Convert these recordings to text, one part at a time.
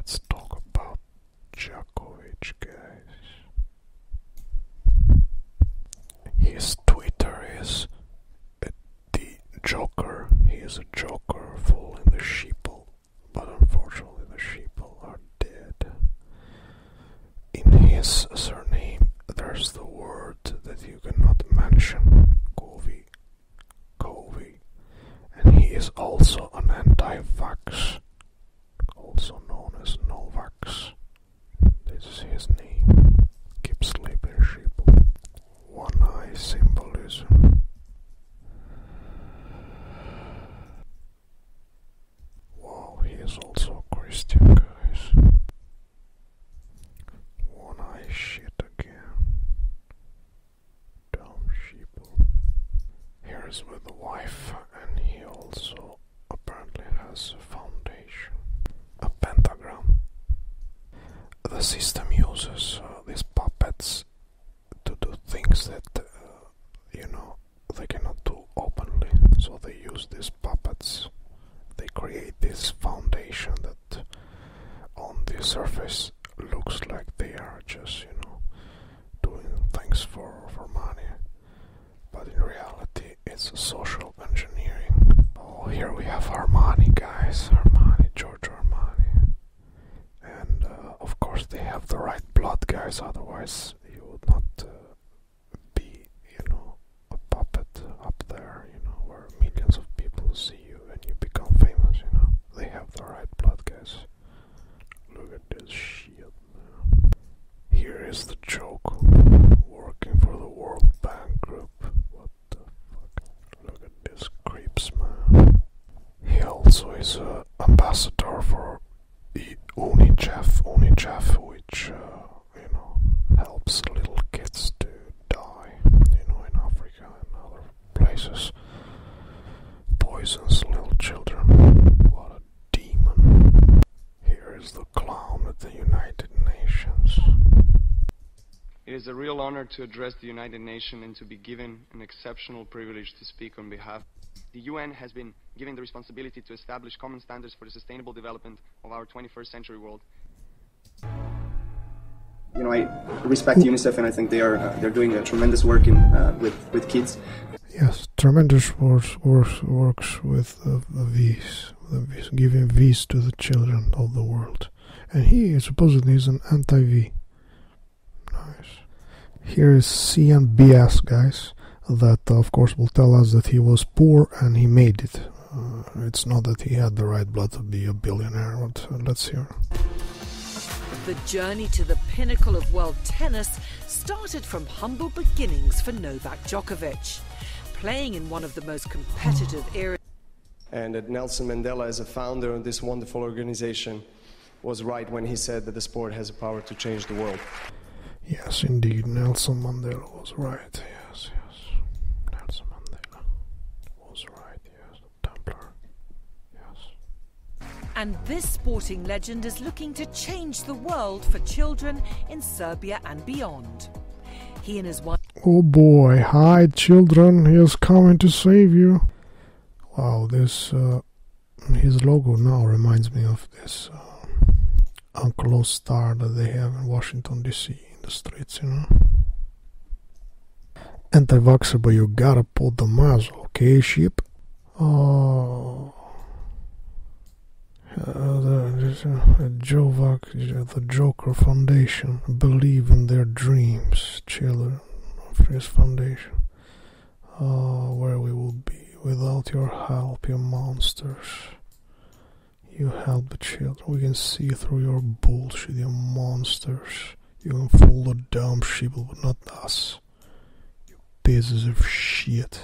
let's talk about Djokovic, guys. His Twitter is the Joker. He is a Joker, full in the sheeple, but unfortunately the sheeple are dead. In his there's the word that you cannot mention, Kovi. Kovi. And he is also an anti-vax, also known as Novax. This is his name. Keep sleeping, sheeple. One eye symbolism. Wow, he is also a Christian, guys. One eye shit again. Dumb sheeple. Here's with the wife, and he also apparently has a foundation. A pentagram. The system uses uh, these puppets to do things that, uh, you know, they cannot do openly. So they use these puppets. They create this foundation that on the surface looks like they are just, you know, doing things for, for money. But in reality, it's social engineering. Oh, here we have Armani, guys. Armani, Giorgio Armani. And uh, of course, they have the right blood, guys. Otherwise, you would not uh, be, you know, a puppet up there, you know, where millions of people see you and you become famous, you know. They have the right blood, guys. Look at this shit, man. Here is the joke. Working for the World Bank Group. What the fuck? Look at this creeps, man. He also is a ambassador for the UNICEF, UNICEF, which uh, you know helps little kids to die, you know, in Africa and other places. Poisons little children. What a demon. Here is the clown at the United Nations. It is a real honor to address the United Nations and to be given an exceptional privilege to speak on behalf. The UN has been given the responsibility to establish common standards for the sustainable development of our 21st century world. You know, I respect UNICEF, and I think they are uh, they're doing a tremendous work in uh, with with kids. Yes, tremendous works works, works with uh, the V's, the V's, giving V's to the children of the world, and he supposedly is an anti-V. Nice. Here is CNBS, guys. That of course will tell us that he was poor and he made it. Uh, it's not that he had the right blood to be a billionaire. But uh, let's hear. The journey to the pinnacle of world tennis started from humble beginnings for Novak Djokovic. Playing in one of the most competitive eras and that Nelson Mandela, as a founder of this wonderful organization, was right when he said that the sport has the power to change the world. Yes, indeed, Nelson Mandela was right. Yes, yes. Nelson Mandela was right. Yes, the Templar. Yes. And this sporting legend is looking to change the world for children in Serbia and beyond. He and his wife Oh boy, hide children, he is coming to save you. Wow, this, uh, his logo now reminds me of this uh, Uncle star that they have in Washington DC in the streets, you know. Anti-vaxxer, but you gotta put the muzzle, okay, sheep? Oh. The, Jovac, the Joker Foundation, believe in their dreams, children of his foundation. Oh, where we would be without your help, you monsters. You help the children. We can see through your bullshit, you monsters. You can fool the dumb sheeple, but not us. You pieces of shit.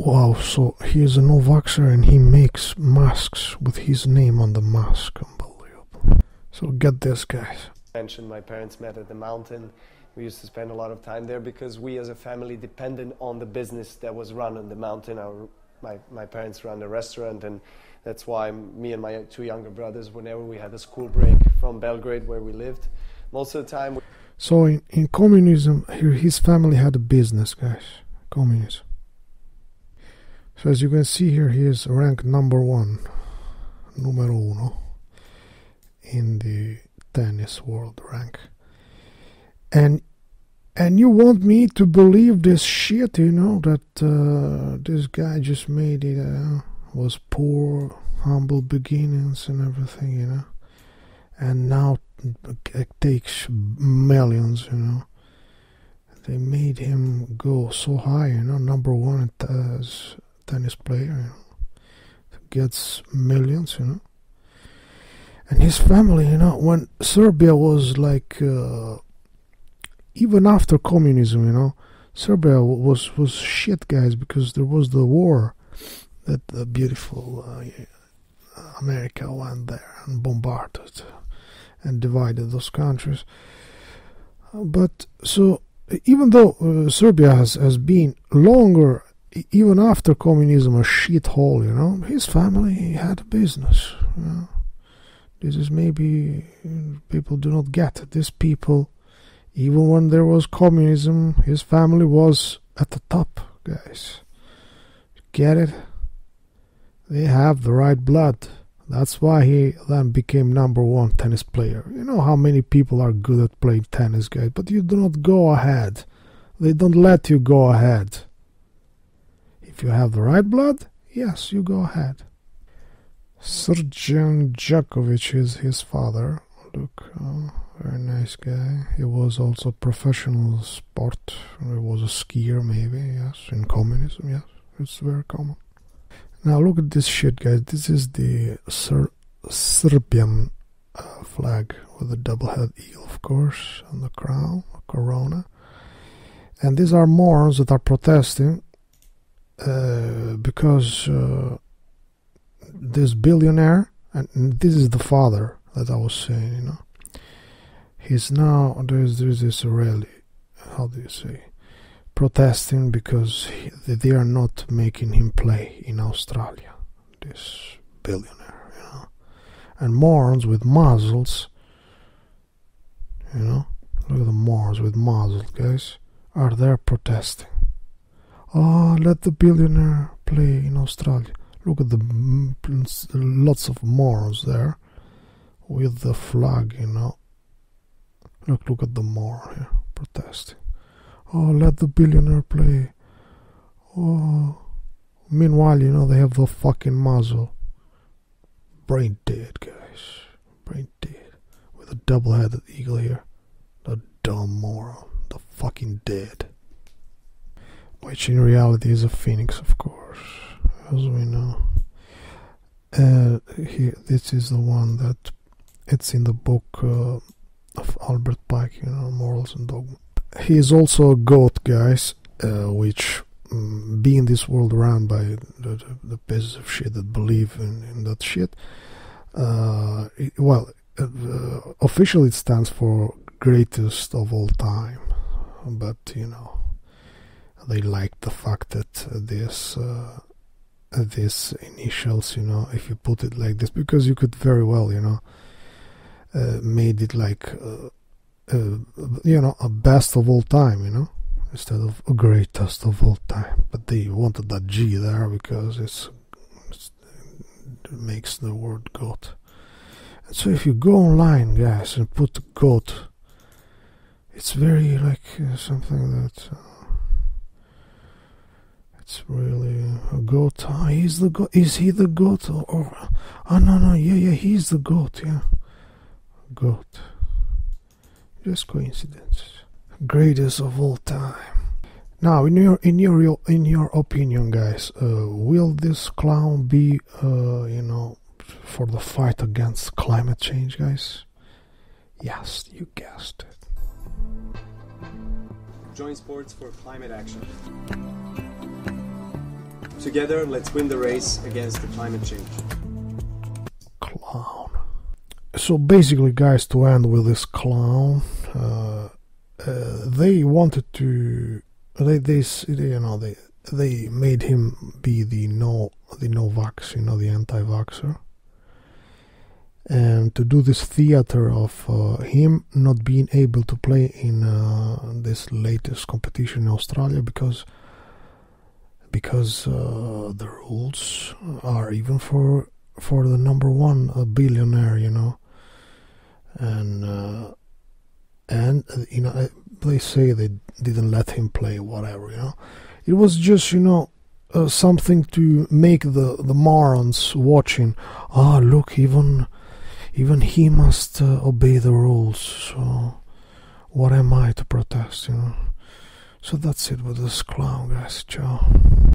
Wow, so he is a Novaxer and he makes masks with his name on the mask. Unbelievable. So get this, guys. mentioned my parents met at the mountain. We used to spend a lot of time there because we as a family depended on the business that was run on the mountain. Our, my, my parents run a restaurant, and that's why me and my two younger brothers, whenever we had a school break from Belgrade where we lived, most of the time we So in, in communism, his family had a business, guys. Communism. So as you can see here, he is ranked number one, numero uno, in the tennis world rank. And and you want me to believe this shit, you know, that uh, this guy just made it uh, was poor, humble beginnings and everything, you know, and now it takes millions, you know. They made him go so high, you know, number one as tennis player, you know, gets millions, you know. And his family, you know, when Serbia was like. Uh, even after communism, you know, Serbia was was shit, guys, because there was the war that the beautiful uh, America went there and bombarded and divided those countries. But so even though uh, Serbia has, has been longer, even after communism, a shithole, you know, his family had a business. You know? This is maybe people do not get it. These people even when there was communism, his family was at the top, guys. Get it? They have the right blood. That's why he then became number one tennis player. You know how many people are good at playing tennis, guys, but you do not go ahead. They don't let you go ahead. If you have the right blood, yes, you go ahead. Srđan Djokovic is his father. Look, uh, very nice guy. He was also professional sport. He was a skier, maybe. Yes, in communism. Yes, it's very common. Now look at this shit, guys. This is the Ser- Serbian uh, flag with a double-headed eagle, of course, and the crown, a corona. And these are Morons that are protesting uh, because uh, this billionaire, and this is the father that I was saying, you know. He's now there's there's this rally how do you say protesting because he, they are not making him play in Australia this billionaire you know. And morons with muzzles you know look at the morons with muzzles guys are there protesting oh let the billionaire play in Australia look at the lots of morons there with the flag you know Look, look at the more here protesting. Oh, let the billionaire play. Oh. Meanwhile, you know, they have the fucking muzzle. Brain dead, guys. Brain dead. With a double headed eagle here. The dumb moron. The fucking dead. Which in reality is a phoenix, of course. As we know. Uh, here, this is the one that it's in the book. Uh, of Albert Pike, you know, Morals and Dogma. He is also a goat, guys, uh, which um, being this world run by the, the, the, pieces of shit that believe in, in that shit, uh, it, well, uh, officially it stands for greatest of all time, but you know, they like the fact that this uh, these initials, you know, if you put it like this, because you could very well, you know, uh, made it like uh, uh, you know a best of all time you know instead of a greatest of all time. But they wanted that G there because it's, it's it makes the word goat. And so if you go online guys and put goat it's very like uh, something that uh, it's really a goat. Oh, he's the goat. Is he the goat? Or, or oh no no yeah yeah he's the goat yeah. Goat. Just coincidence. Greatest of all time. Now, in your in your in your opinion, guys, uh, will this clown be, uh, you know, for the fight against climate change, guys? Yes, you guessed it. Join sports for climate action. Together, let's win the race against the climate change. Clown so basically, guys, to end with this clown, uh, uh, they wanted to, they, they, you know, they, they made him be the no, the no vax, you know, the anti-vaxxer, and to do this theater of uh, him not being able to play in uh, this latest competition in Australia because because uh, the rules are even for for the number one billionaire, you know? And uh, and uh, you know they say they didn't let him play whatever you know? It was just you know uh, something to make the the morons watching. Ah look even even he must uh, obey the rules so what am i to protest you know? So that's it with this clown guys. Ciao